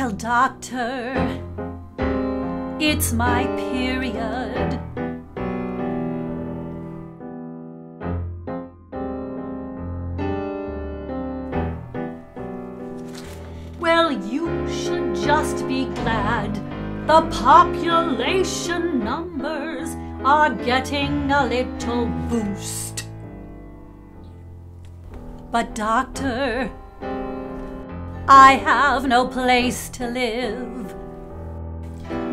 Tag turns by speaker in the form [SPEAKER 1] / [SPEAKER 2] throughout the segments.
[SPEAKER 1] Well, doctor, it's my period. Well, you should just be glad the population numbers are getting a little boost. But, doctor, I have no place to live.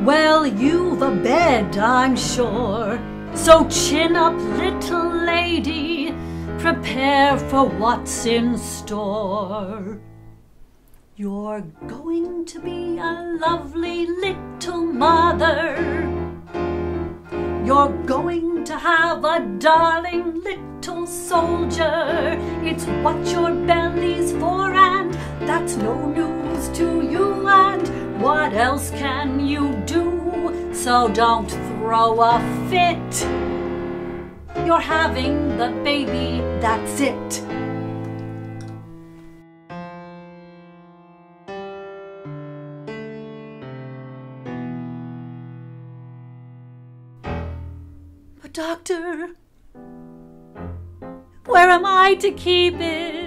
[SPEAKER 1] Well, you've a bed, I'm sure. So chin up, little lady. Prepare for what's in store. You're going to be a lovely little mother. You're going to have a darling little soldier. It's what your belly's for, and that's no news to you. And what else can you do? So don't throw a fit. You're having the baby, that's it. But, Doctor, where am I to keep it?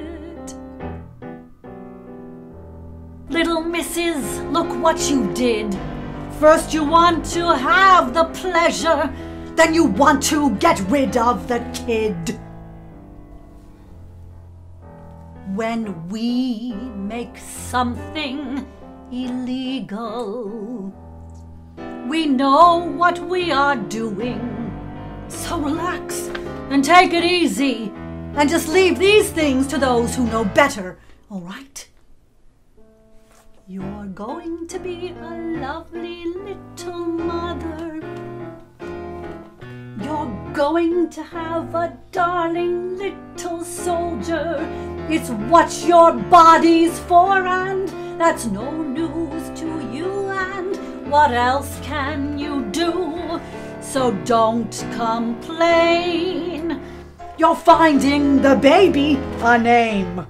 [SPEAKER 1] Little missus, look what you did. First, you want to have the pleasure, then, you want to get rid of the kid. When we make something illegal, we know what we are doing. So relax and take it easy and just leave these things to those who know better, all right? You're going to be a lovely little mother. You're going to have a darling little soldier. It's what your body's for, and that's no news to you. And what else can you do? So don't complain. You're finding the baby a name.